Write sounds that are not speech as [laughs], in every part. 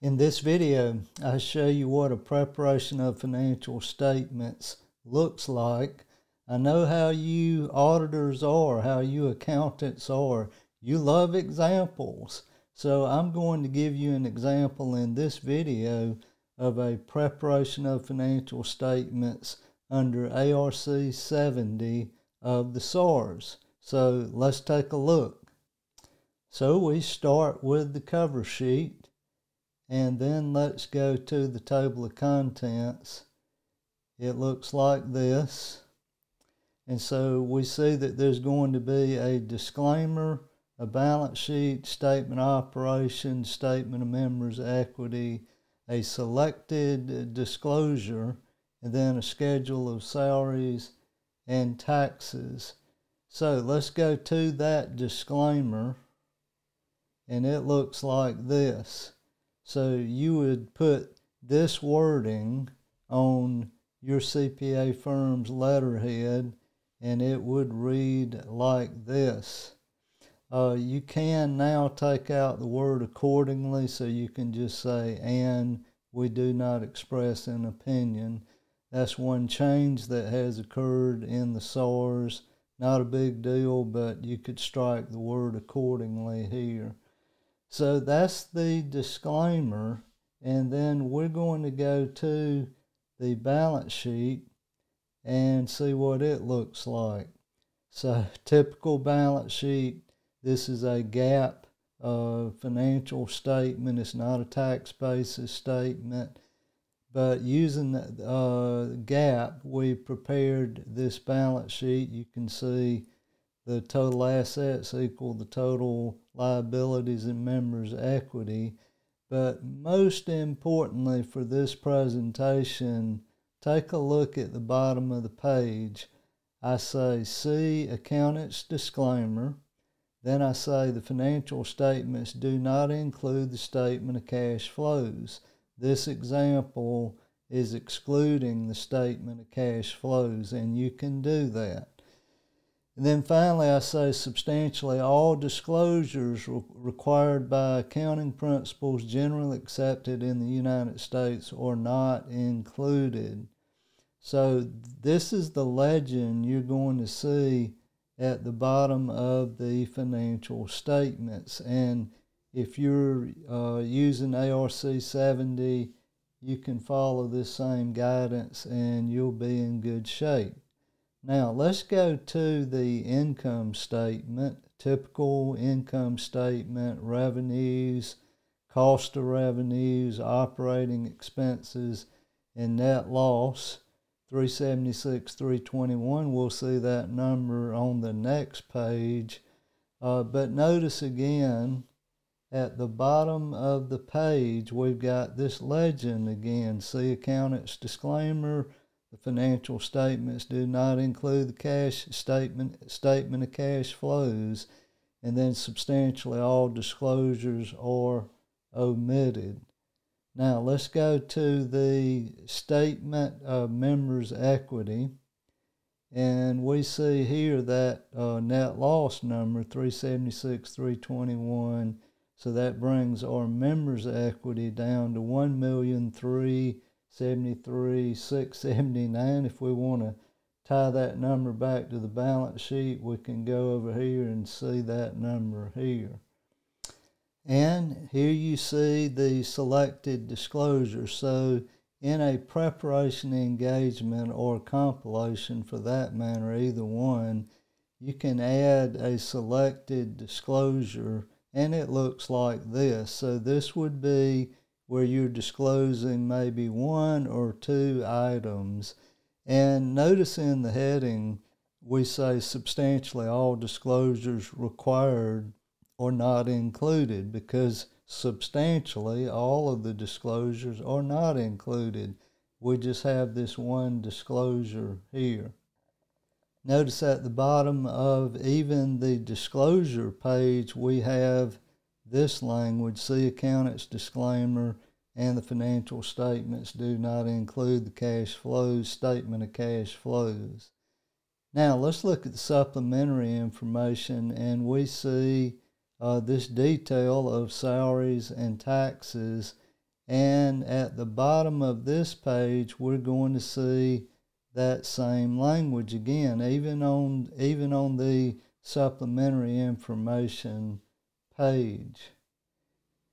In this video, I show you what a preparation of financial statements looks like. I know how you auditors are, how you accountants are. You love examples. So I'm going to give you an example in this video of a preparation of financial statements under ARC 70 of the SSARS. So let's take a look. So we start with the cover sheet and then let's go to the table of contents. It looks like this. And so we see that there's going to be a disclaimer, a balance sheet, statement of operations, statement of members' equity, a selected disclosure, and then a schedule of salaries and taxes. So let's go to that disclaimer, and it looks like this. So you would put this wording on your CPA firm's letterhead and it would read like this. Uh, you can now take out the word accordingly, so you can just say, and we do not express an opinion. That's one change that has occurred in the SSARS. Not a big deal, but you could strike the word accordingly here. So that's the disclaimer. And then we're going to go to the balance sheet and see what it looks like. So, [laughs] typical balance sheet. This is a GAAP uh, financial statement. It's not a tax basis statement. But using uh, GAAP, we prepared this balance sheet. You can see the total assets equal the total liabilities and members' equity. But most importantly for this presentation, take a look at the bottom of the page. I say see accountant's disclaimer. Then I say the financial statements do not include the statement of cash flows. This example is excluding the statement of cash flows, and you can do that. And then finally, I say substantially all disclosures re- required by accounting principles generally accepted in the United States are not included. So, this is the legend you're going to see at the bottom of the financial statements. And if you're uh, using ARC 70, you can follow this same guidance and you'll be in good shape. Now let's go to the income statement, typical income statement, revenues, cost of revenues, operating expenses, and net loss. 376, 321, we'll see that number on the next page. Uh, but notice again, at the bottom of the page, we've got this legend again. See accountant's disclaimer, the financial statements do not include the cash statement statement of cash flows, and then substantially all disclosures are omitted. Now let's go to the statement of members' equity, and we see here that uh, net loss number 376 321. So that brings our members' equity down to one million three 73, 679. [laughs] If we want to tie that number back to the balance sheet, we can go over here and see that number here. And here you see the selected disclosure. So in a preparation engagement or compilation for that matter, either one, you can add a selected disclosure and it looks like this. So this would be where you're disclosing maybe one or two items. And notice in the heading, we say substantially all disclosures required or not included because substantially all of the disclosures are not included. We just have this one disclosure here. Notice at the bottom of even the disclosure page, we have this language, see accountant's disclaimer, and the financial statements do not include the cash flows, statement of cash flows. Now let's look at the supplementary information and we see uh, this detail of salaries and taxes And at the bottom of this page, we're going to see that same language again, even on even on the supplementary information page.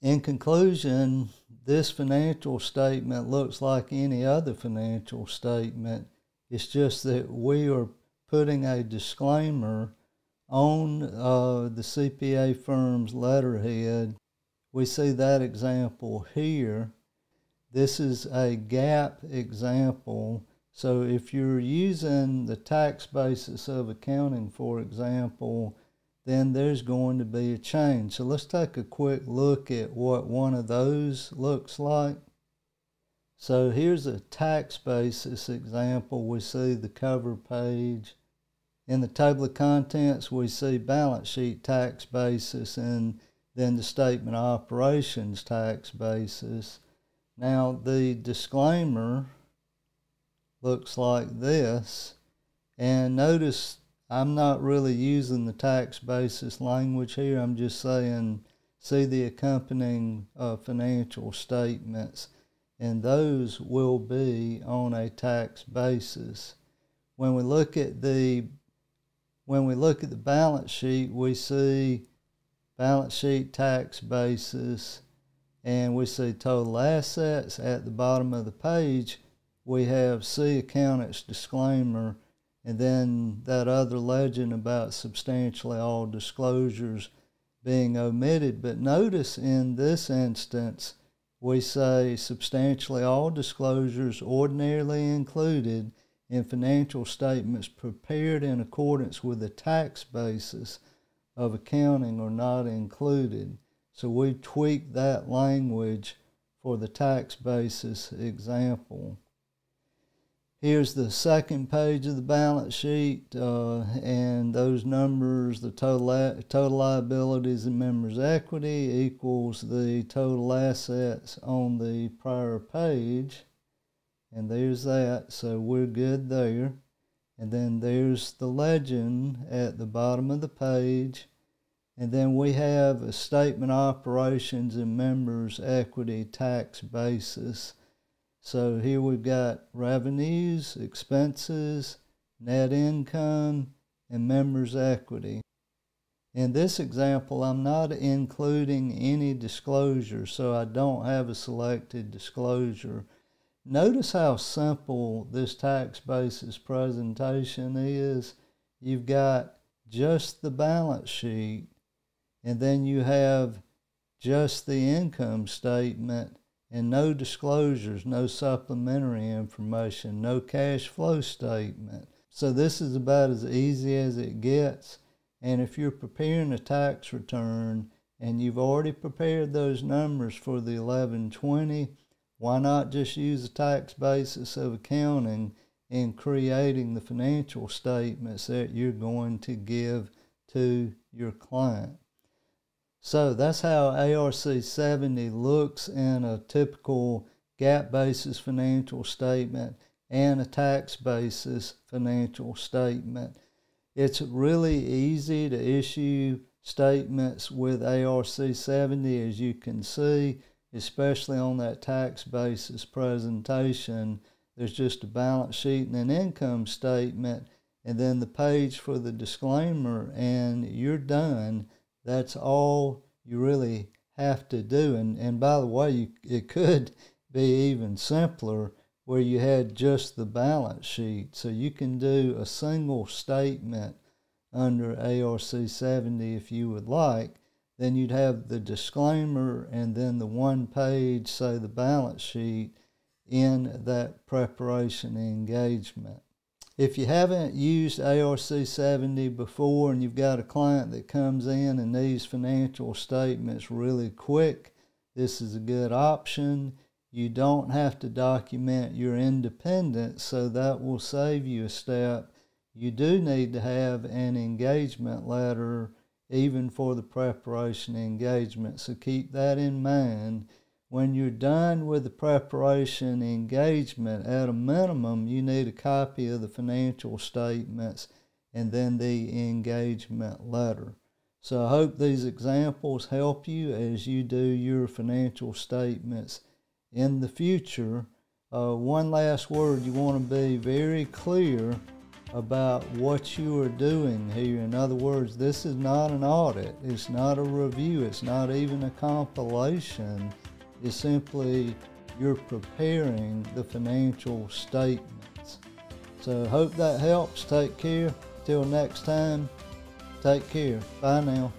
In conclusion, this financial statement looks like any other financial statement. It's just that we are putting a disclaimer on uh, the CPA firm's letterhead. We see that example here. This is a GAAP example. So if you're using the tax basis of accounting, for example, then there's going to be a change. So let's take a quick look at what one of those looks like. So here's a tax basis example. We see the cover page. In the table of contents, we see balance sheet tax basis and then the statement of operations tax basis. Now the disclaimer looks like this. And notice I'm not really using the tax basis language here. I'm just saying, see the accompanying uh, financial statements, and those will be on a tax basis. When we look at the when we look at the balance sheet, we see balance sheet tax basis, and we see total assets at the bottom of the page. We have see accountant's disclaimer and then that other legend about substantially all disclosures being omitted. But notice in this instance, we say substantially all disclosures ordinarily included in financial statements prepared in accordance with the tax basis of accounting are not included. So we tweaked that language for the tax basis example. Here's the second page of the balance sheet, uh, and those numbers, the total, total liabilities and members' equity equals the total assets on the prior page. And there's that, so we're good there. And then there's the legend at the bottom of the page. And then we have a statement operations and members' equity tax basis so here we've got revenues, expenses, net income, and members' equity. In this example, I'm not including any disclosure, so I don't have a selected disclosure. Notice how simple this tax basis presentation is. You've got just the balance sheet, and then you have just the income statement and no disclosures, no supplementary information, no cash flow statement. So this is about as easy as it gets. And if you're preparing a tax return and you've already prepared those numbers for the 1120, why not just use the tax basis of accounting in creating the financial statements that you're going to give to your client? So that's how ARC 70 looks in a typical GAAP basis financial statement and a tax basis financial statement. It's really easy to issue statements with ARC 70 as you can see, especially on that tax basis presentation. There's just a balance sheet and an income statement, and then the page for the disclaimer, and you're done that's all you really have to do. And, and by the way, you, it could be even simpler where you had just the balance sheet. So you can do a single statement under ARC 70 if you would like. Then you'd have the disclaimer and then the one page, say the balance sheet, in that preparation engagement. If you haven't used ARC 70 before and you've got a client that comes in and needs financial statements really quick, this is a good option. You don't have to document your independence, so that will save you a step. You do need to have an engagement letter even for the preparation engagement, so keep that in mind when you're done with the preparation engagement, at a minimum, you need a copy of the financial statements and then the engagement letter. So I hope these examples help you as you do your financial statements in the future, uh, one last word you want to be very clear about what you are doing here. In other words, this is not an audit, it's not a review, it's not even a compilation. It's simply you're preparing the financial statements. So, hope that helps. Take care. Till next time, take care. Bye now.